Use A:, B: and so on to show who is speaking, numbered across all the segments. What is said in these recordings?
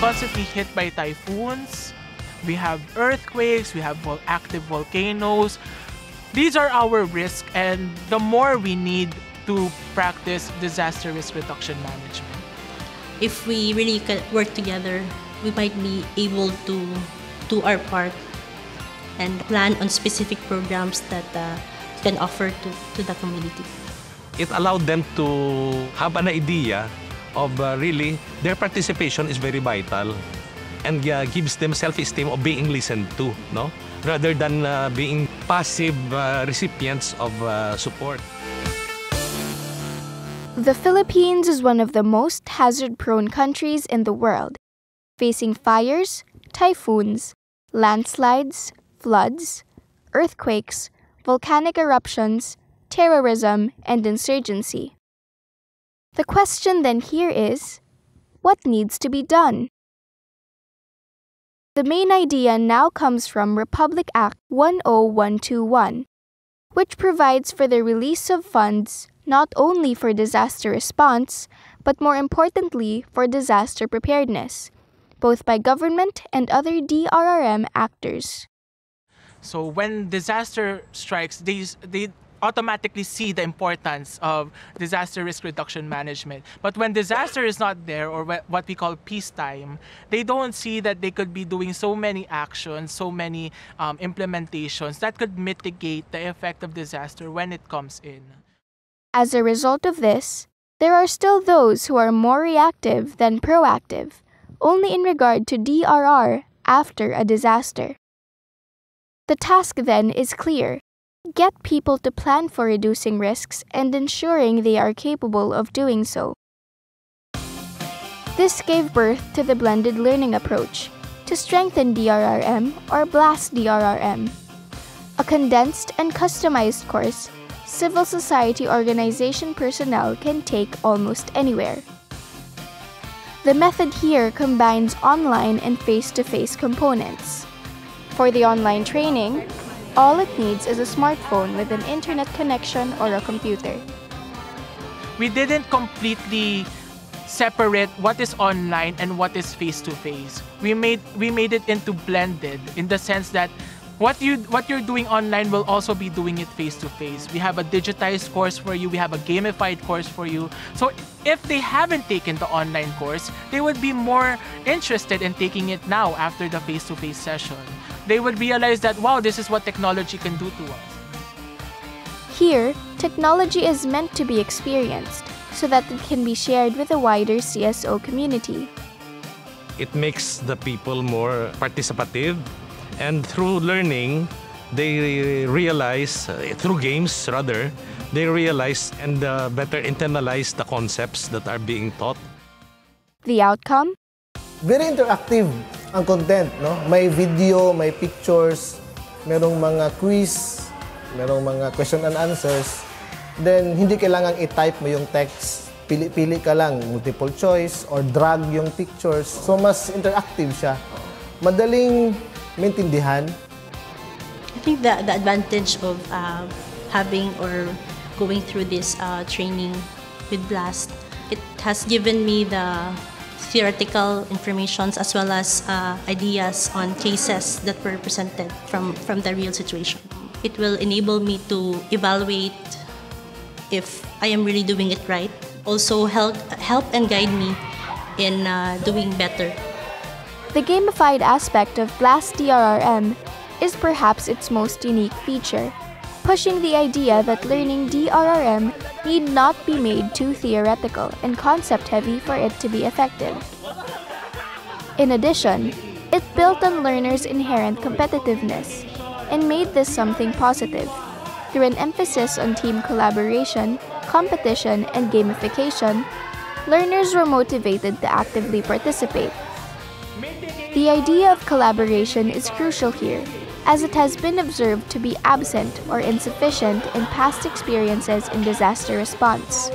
A: constantly hit by typhoons, we have earthquakes, we have active volcanoes. These are our risks, and the more we need to practice disaster risk reduction management.
B: If we really work together, we might be able to do our part and plan on specific programs that uh, can offer to, to the community.
C: It allowed them to have an idea of uh, really their participation is very vital and uh, gives them self-esteem of being listened to, no? Rather than uh, being passive uh, recipients of uh, support.
D: The Philippines is one of the most hazard-prone countries in the world, facing fires, typhoons, landslides, floods, earthquakes, volcanic eruptions, terrorism, and insurgency. The question then here is what needs to be done? The main idea now comes from Republic Act 10121, which provides for the release of funds not only for disaster response, but more importantly for disaster preparedness, both by government and other DRRM actors.
A: So when disaster strikes, these, they automatically see the importance of disaster risk reduction management. But when disaster is not there, or what we call peacetime, they don't see that they could be doing so many actions, so many um, implementations that could mitigate the effect of disaster when it comes in.
D: As a result of this, there are still those who are more reactive than proactive, only in regard to DRR after a disaster. The task then is clear get people to plan for reducing risks and ensuring they are capable of doing so. This gave birth to the blended learning approach to strengthen DRRM or BLAST DRRM, a condensed and customized course civil society organization personnel can take almost anywhere. The method here combines online and face-to-face components. For the online training, all it needs is a smartphone with an internet connection or a computer.
A: We didn't completely separate what is online and what is face to face. We made we made it into blended in the sense that what you what you're doing online will also be doing it face to face. We have a digitized course for you, we have a gamified course for you. So if they haven't taken the online course, they would be more interested in taking it now after the face to face session they would realize that, wow, this is what technology can do to us.
D: Here, technology is meant to be experienced so that it can be shared with a wider CSO community.
C: It makes the people more participative, and through learning, they realize, uh, through games rather, they realize and uh, better internalize the concepts that are being taught.
D: The outcome?
E: Very interactive ang content, no? May video, may pictures, merong mga quiz, merong mga question and answers. Then, hindi kailangan i-type mo yung text. Pili-pili ka lang, multiple choice, or drag yung pictures. So, mas interactive siya. Madaling maintindihan.
B: I think the, the advantage of uh, having or going through this uh, training with Blast, it has given me the theoretical informations as well as uh, ideas on cases that were presented from, from the real situation. It will enable me to evaluate if I am really doing it right. Also help, help and guide me in uh, doing better.
D: The gamified aspect of Blast DRRM is perhaps its most unique feature pushing the idea that learning DRRM need not be made too theoretical and concept-heavy for it to be effective. In addition, it built on learners' inherent competitiveness and made this something positive. Through an emphasis on team collaboration, competition, and gamification, learners were motivated to actively participate. The idea of collaboration is crucial here as it has been observed to be absent or insufficient in past experiences in disaster response.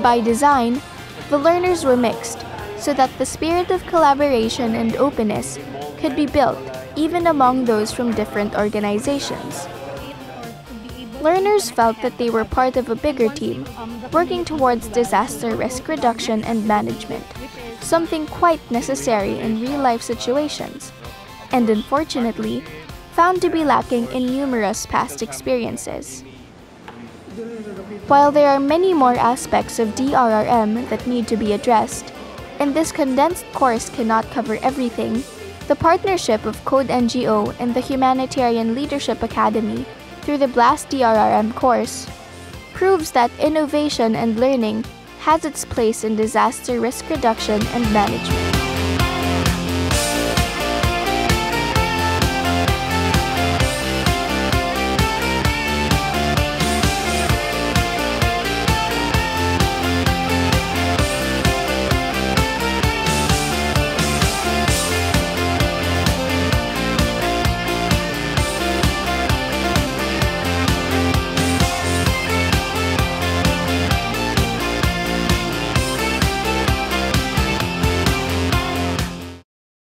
D: By design, the learners were mixed so that the spirit of collaboration and openness could be built even among those from different organizations. learners felt that they were part of a bigger team, working towards disaster risk reduction and management, something quite necessary in real life situations, and unfortunately, found to be lacking in numerous past experiences. While there are many more aspects of DRRM that need to be addressed, and this condensed course cannot cover everything, the partnership of Code NGO and the Humanitarian Leadership Academy through the BLAST DRRM course proves that innovation and learning has its place in disaster risk reduction and management.